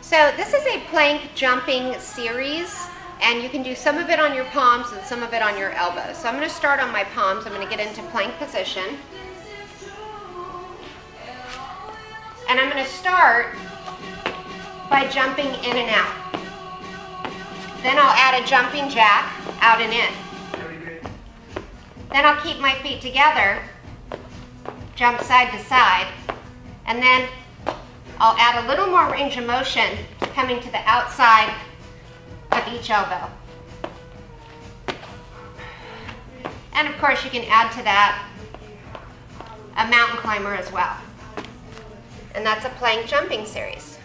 So this is a plank jumping series and you can do some of it on your palms and some of it on your elbows. So I'm going to start on my palms. I'm going to get into plank position. And I'm going to start by jumping in and out. Then I'll add a jumping jack out and in. Then I'll keep my feet together, jump side to side, and then I'll add a little more range of motion coming to the outside of each elbow. And of course you can add to that a mountain climber as well. And that's a plank jumping series.